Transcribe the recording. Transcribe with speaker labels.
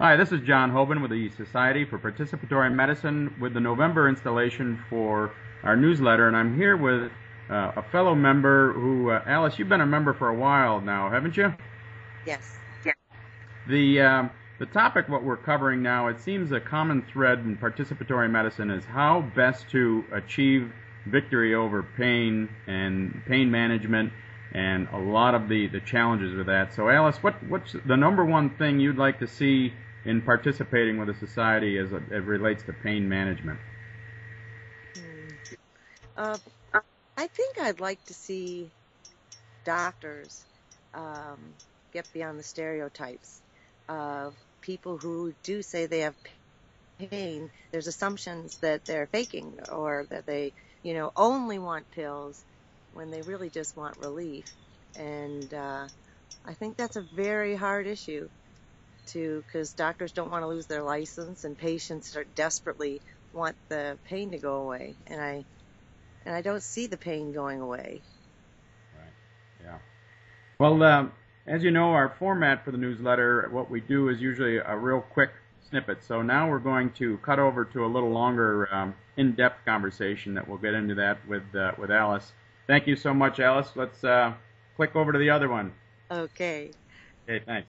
Speaker 1: Hi, this is John Hoban with the Society for Participatory Medicine with the November installation for our newsletter, and I'm here with uh, a fellow member who, uh, Alice, you've been a member for a while now, haven't you?
Speaker 2: Yes.
Speaker 1: The um, the topic what we're covering now, it seems a common thread in participatory medicine is how best to achieve victory over pain and pain management and a lot of the, the challenges with that. So Alice, what what's the number one thing you'd like to see in participating with a society as it, relates to pain management?
Speaker 2: Uh, I think I'd like to see doctors um, get beyond the stereotypes of people who do say they have pain. There's assumptions that they're faking or that they, you know, only want pills when they really just want relief. And uh, I think that's a very hard issue to because doctors don't want to lose their license and patients are desperately want the pain to go away. And i and i don't see the pain going away.
Speaker 1: Right. Yeah. Well um, as you know our format for the newsletter what we do is usually a real quick snippet. So now we're going to cut over to a little longer um, in-depth conversation that we'll get into that with uh, with alice. Thank you so much alice. Let's uh, click over to the other one.
Speaker 2: Okay.
Speaker 1: Okay thanks